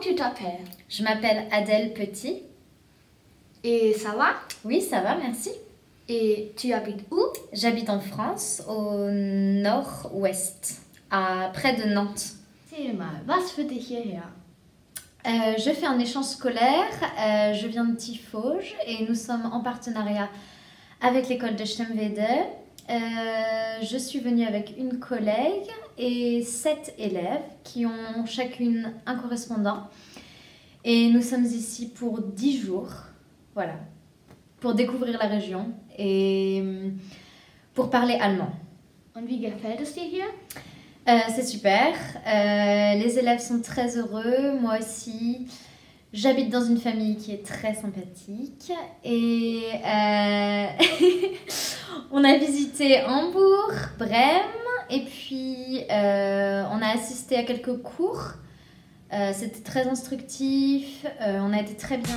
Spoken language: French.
tu t'appelles Je m'appelle Adèle Petit. Et ça va? Oui, ça va, merci. Et tu habites où? J'habite en France, au nord-ouest, à près de Nantes. Mal, was führt dich hierher Euh, je fais un échange scolaire, euh, je viens de Tifauge et nous sommes en partenariat avec l'école de Stemwede. Euh, je suis venue avec une collègue et sept élèves qui ont chacune un correspondant. Et nous sommes ici pour dix jours, voilà, pour découvrir la région et euh, pour parler allemand. Und wie gefällt es dir hier? Euh, c'est super. Euh, les élèves sont très heureux, moi aussi. J'habite dans une famille qui est très sympathique. Et euh, on a visité Hambourg, Brême, et puis euh, on a assisté à quelques cours. Euh, C'était très instructif, euh, on a été très bien.